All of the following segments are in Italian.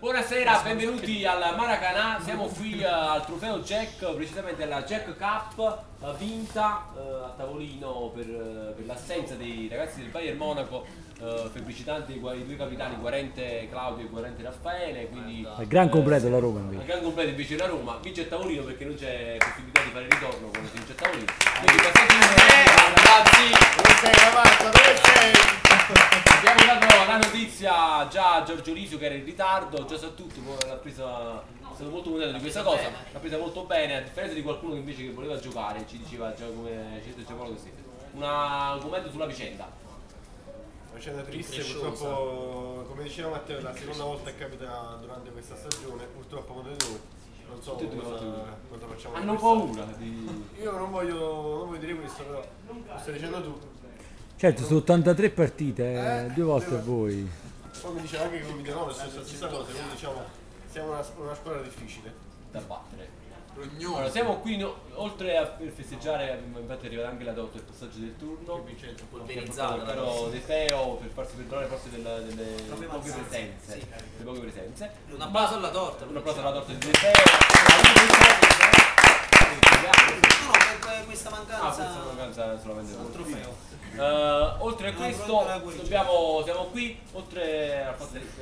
Buonasera, benvenuti al Maracanã, siamo qui eh, al trofeo Jack, precisamente alla Jack Cup eh, vinta eh, a tavolino per, eh, per l'assenza dei ragazzi del Bayern Monaco, eh, febbricitanti i due capitani Guarente Claudio e Guarente Raffaele, quindi Al gran eh, completo la Roma invece. gran completo invece la Roma, vince a tavolino perché non c'è possibilità di fare ritorno quando si vince a tavolino. Quindi passate ragazzi, Dove sei, Marco? Dove sei? Abbiamo dato la già Giorgio Risio che era in ritardo, già sa tutto, l'ha presa, è stato molto contento di questa cosa, l'ha presa molto bene, a differenza di qualcuno che invece che voleva giocare, ci diceva già come detto Giampaolo così. Una- un commento sulla vicenda. Una scena triste, purtroppo, come diceva Matteo, è la seconda volta che capita durante questa stagione, purtroppo di noi. Non so cosa, cosa facciamo. Hanno paura di... Io non voglio, non voglio dire questo, però lo stai dicendo tu. Certo, su 83 partite, eh, Eh, due volte a voi. Poi mi diceva anche che con Video 9 è stessa stessa cosa, quindi diciamo siamo una, una squadra difficile. da battere. Allora, siamo qui, no- oltre a per festeggiare, infatti è arrivata anche la dottor il passaggio del turno. Vincenzo, il caro De Feo per farsi perdonare forse della- delle poche presenze. Delle poche presenze. Un applauso alla torta. Un applauso alla torta di De Feo. No, no, per questa Ah, mancanza. questa mancanza solamente un trofeo. Eh, oltre a questo, dobbiamo, siamo qui, oltre a,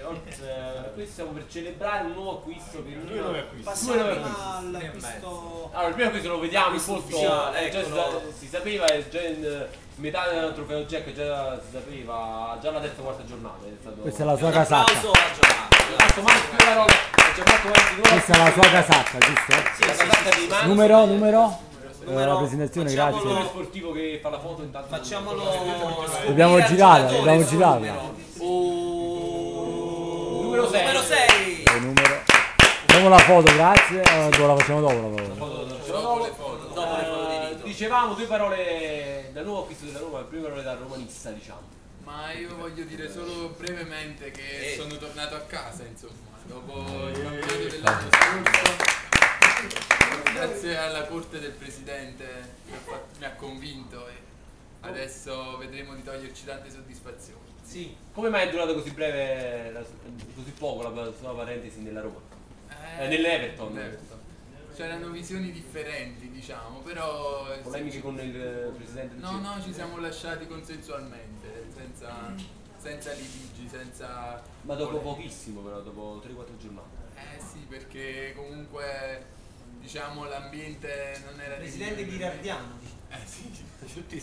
oltre a questo, stiamo per celebrare un nuovo acquisto che Due nuovi acquisti. Passiamo Due nuovi prima all'acquisto. Allora, il primo acquisto lo vediamo in posto, già si, sapeva, è già in metà del trofeo Jack, già si sapeva, già la terza o quarta giornata è stato... Questa è la sua casacca. Marco Marco Questa è la sua casacca, giusto? Sì, la sì, casacca sì, di sì. Manzi. Numero, numero? Eh, Numero- la presentazione, grazie. sportivo che fa la foto intanto... Facciamolo. Dobbiamo girarla, dobbiamo girarla. numero. Uh, Numero sei. Numero 6. Eh, numero. Facciamo la foto, grazie. Eh, dopo la facciamo dopo la foto. Dopo le foto Eh. Dicevamo due parole da nuovo acquisto della Roma, le prime parole da romanista diciamo. Ma io voglio dire solo brevemente che Eh. sono tornato a casa, insomma, dopo il campionato dell'anno scorso. Grazie alla corte del presidente mi ha, fatto- mi ha convinto e adesso vedremo di toglierci tante soddisfazioni. Sì. Come mai è durata così breve, la- così poco la sua parentesi nella Roma? Eh, nell'Everton. Everton. C'erano visioni differenti, diciamo, però... Polemiche con il eh, presidente No, no, ci siamo lasciati consensualmente, senza, senza litigi, senza... Ma dopo polemiche. pochissimo però, dopo 3-4 giornate. Eh sì, perché comunque diciamo l'ambiente non era Presidente di Ghirardiano. Eh sì.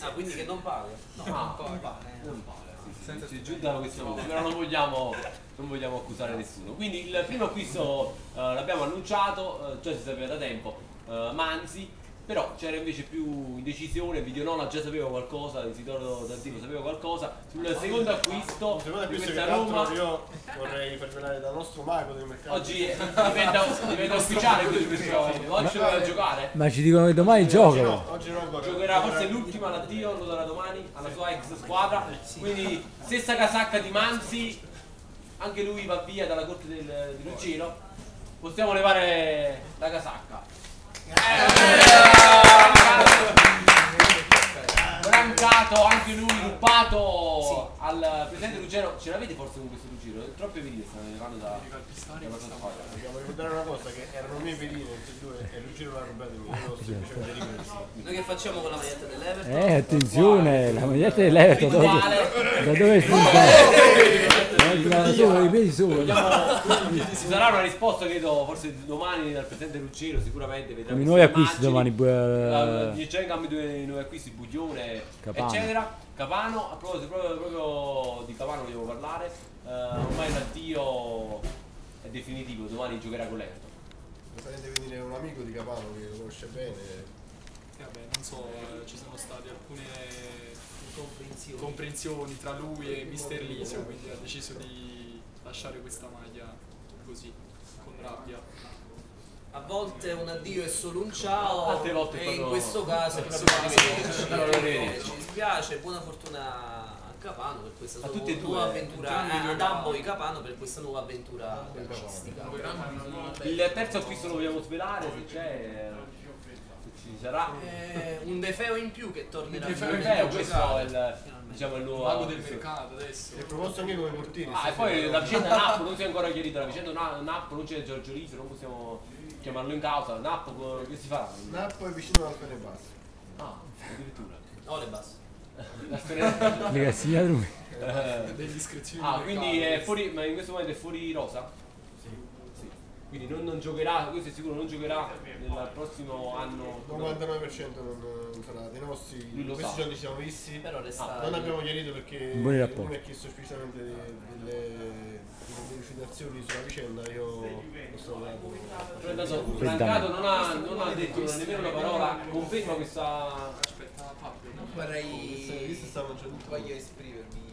Ah, quindi che non paga? No, Ah, non paga. eh. Non vale, sì, sì, si giuntano queste cose, però non vogliamo, non vogliamo accusare nessuno. Quindi il primo acquisto eh, l'abbiamo annunciato, eh, già si sapeva da tempo, eh, Manzi, però c'era invece più indecisione, Videonola già sapeva qualcosa, Isidoro D'Antino sapeva qualcosa, sul secondo acquisto Secondo di questo che questa Roma io vorrei far vedere dal nostro mago del mercato. oggi diventa, diventa ufficiale questo oggi doveva giocare. Ma ci dicono che domani Oggi giocano. no, oggi no ancora. Giocherà forse l'ultima l'addio, lo darà domani alla sua ex squadra. Quindi stessa casacca di Manzi, anche lui va via dalla corte del, di Lucero. Possiamo levare la casacca. Brancato, anche lui rubato al presidente Lucero. Ce l'avete forse con questo Lucero? Troppe venire stanno arrivando da, da questa squadra. Dobbiamo ricordare una cosa, che erano miei pedine tutti e due e Luciano l'ha rubato io. Noi che facciamo con la maglietta dell'Everton? Eh, attenzione, la maglietta dell'Everton. Da dove, da dove è spuntata? Eh, la- Solo i piedi su. Ci sarà una risposta credo forse domani dal presidente Lucero sicuramente vedremo i nuovi acquisti domani. Uh, c'è in cambio due nuovi acquisti Buglione Capano. eccetera Capano a proposito proprio, proprio di Capano vogliamo parlare eh, ormai l'addio è definitivo domani giocherà con l'Everton Potrebbe venire un amico di Capano che lo conosce bene. Vabbè, non so, eh, ci sono state alcune Comprensione. comprensioni tra lui e Mister Lisio, quindi ha deciso di lasciare questa maglia così, con rabbia. A volte un addio è solo un ciao, Altre volte e in questo caso è proprio arrivederci. Proprio arrivederci. Ci dispiace, buona fortuna a Capano per questa A sua tutti e due, nuova avventura, eh, ad Capano. ambo Capano per questa nuova avventura calcistica. il terzo acquisto lo vogliamo svelare se c'è ci sarà Eh, un defeo in più che tornerà finalmente trofeo a questo è il diciamo il nuovo Mago del mercato adesso. È proposto anche come portiere. Ah, e poi la vicenda NAP non si è ancora chiarita, la vicenda Na- NAP non c'è Giorgio Riso, non possiamo chiamarlo in causa, NAP co- che si farà? Napoli è vicino al Fenerbahce. Ah, addirittura. No, le basse. Mica sia lui. Eh, Delle iscrizioni Ah, di quindi è fuori, ma in questo momento è fuori rosa? Quindi non, non giocherà, questo è sicuro, non giocherà nel prossimo anno. 99% non, non sarà dei nostri. Lui lo questi sa. giorni ci siamo visti. Però resta. Non abbiamo chiarito perché lui mi ha chiesto esplicitamente delle, delle delucidazioni sulla vicenda, io ho salvato. Però intanto Brancato non ha, non ha detto nemmeno una parola, conferma questa. Aspetta, Fabio. Non vorrei. Voglio esprimermi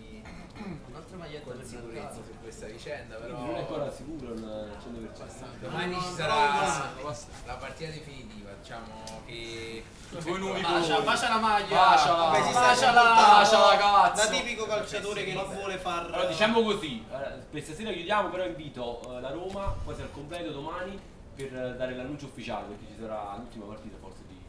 Un'altra maglietta con per sicurezza su questa vicenda, però non è ancora sicuro al 100%. domani ci sarà la partita definitiva, diciamo che Voi nuovi Bacia, bacia la maglia. Baciala. Baciala. asciuttando. Baciala, cazzo. Da tipico calciatore che non vuole far. Allora diciamo così, eh, per stasera chiudiamo, però invito eh, la Roma quasi al completo domani per eh, dare l'annuncio ufficiale perché ci sarà l'ultima partita forse di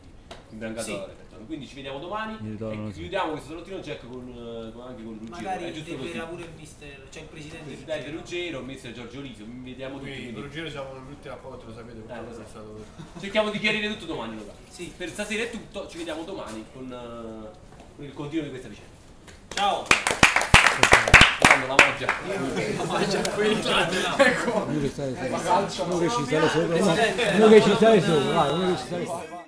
in Brancato Sì. Quindi ci vediamo domani e sì. chiudiamo questo salottino check con, eh, con- anche con Ruggero. Magari è giusto così. deverà pure il mister, cioè il presidente. Il presidente Ruggero, il mister Giorgio Risio, mi vediamo tutti. Qui quindi Ruggero siamo nell'ultima foto, lo sapete, purtroppo lo so. è stato. Cerchiamo di chiarire tutto domani allora. Sì. Per stasera è tutto, ci vediamo domani con, eh, con il continuo di questa vicenda. Ciao. Quando la mangia. Uno che sta uno che ci sale sopra. Uno che ci sale sopra, vai, uno che ci sale sopra.